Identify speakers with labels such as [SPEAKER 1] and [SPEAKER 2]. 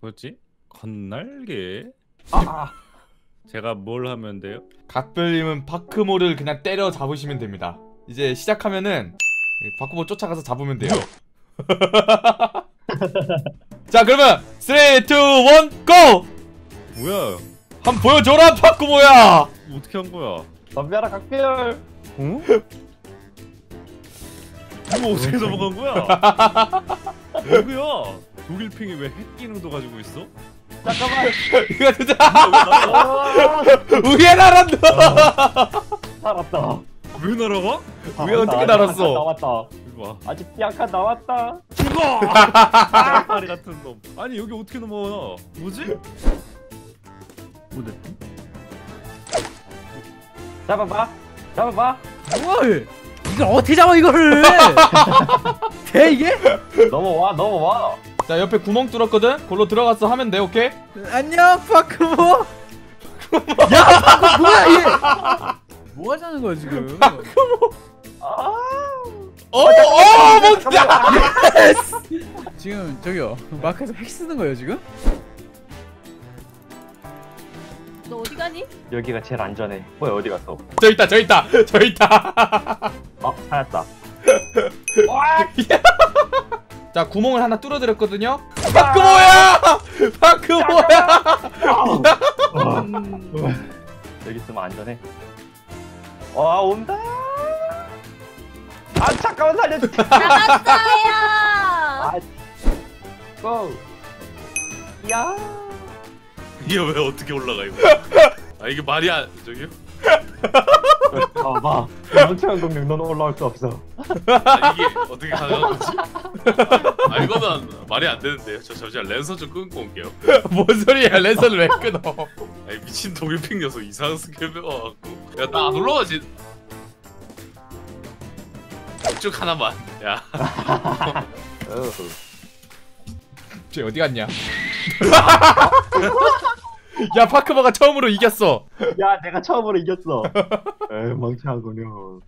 [SPEAKER 1] 뭐였지? 건날개?
[SPEAKER 2] 아,
[SPEAKER 1] 제가 뭘 하면 돼요?
[SPEAKER 3] 각별님은 파크모를 그냥 때려 잡으시면 됩니다. 이제 시작하면은 파크모 쫓아가서 잡으면 돼요. 자 그러면 3, 2, 1, GO!
[SPEAKER 1] 뭐야?
[SPEAKER 3] 한번 보여줘라 파크모야!
[SPEAKER 1] 어떻게 한 거야?
[SPEAKER 2] 덤벼라 각별.
[SPEAKER 1] 어? 이거 어떻게 넘어간 거야? 뭐야? 독일핑이 왜 핵 기능도 가지고 있어?
[SPEAKER 2] 잠깐만.
[SPEAKER 3] 이거 진짜
[SPEAKER 2] 아,
[SPEAKER 3] 위에 날았다!
[SPEAKER 2] 살았다.
[SPEAKER 1] 왜 날아가?
[SPEAKER 3] 왜 어떻게 날았어?
[SPEAKER 2] 나왔다.
[SPEAKER 1] 와.
[SPEAKER 2] 아직 삐약한 나왔다.
[SPEAKER 1] 죽어! 쌀파리 같은 놈. 아니 여기 어떻게 넘어가? 뭐지? 뭐됐지?
[SPEAKER 2] 잡아봐. 잡아봐.
[SPEAKER 4] 뭘? 이걸 어떻게 잡아 이거를? 돼 이게?
[SPEAKER 2] 넘어와, 넘어와.
[SPEAKER 3] 자 옆에 구멍 뚫었거든? 골로 들어가서 하면 돼 오케이?
[SPEAKER 4] 안녕 파크모. 야 파크 뭐야 얘? 뭐 하자는 거야 지금?
[SPEAKER 2] 아.
[SPEAKER 3] 어! 어! 멍청아!
[SPEAKER 4] 지금 저기요 마크에서 핵 쓰는 거예요 지금?
[SPEAKER 5] 너 어디 가니?
[SPEAKER 2] 여기가 제일 안전해. 뭐야 어디 갔어?
[SPEAKER 3] 저 있다 저 있다 저 있다
[SPEAKER 2] 어, 찾았다.
[SPEAKER 3] 자 구멍을 하나 뚫어드렸거든요? 파크모야! 파크모야!
[SPEAKER 2] 여기 있으면 안전해. 와 온다. 아 잠깐만 살려줘.
[SPEAKER 5] 나갔어요.
[SPEAKER 2] 아, 고. 야.
[SPEAKER 1] 이게 왜 어떻게 올라가 이거? 아 이게 말이 안 저기요?
[SPEAKER 2] 봐봐. 멍청한 공룡 너는 올라올 수 없어.
[SPEAKER 1] 아, 이게 어떻게 가능한 거지? 아 이거는 말이 안 되는데요. 저 잠시만 랜선 좀 끊고 올게요.
[SPEAKER 3] 뭔 소리야 랜선을 왜 끊어
[SPEAKER 1] 아니 미친 독일핑 녀석 이상한 스킬 배워갖고 야나 안 올라가지. 쭉 하나만. 야
[SPEAKER 2] 어.
[SPEAKER 3] 쟤 어디 갔냐 야 파크모가 처음으로 이겼어
[SPEAKER 2] 야 내가 처음으로 이겼어. 에 멍청한 공룡.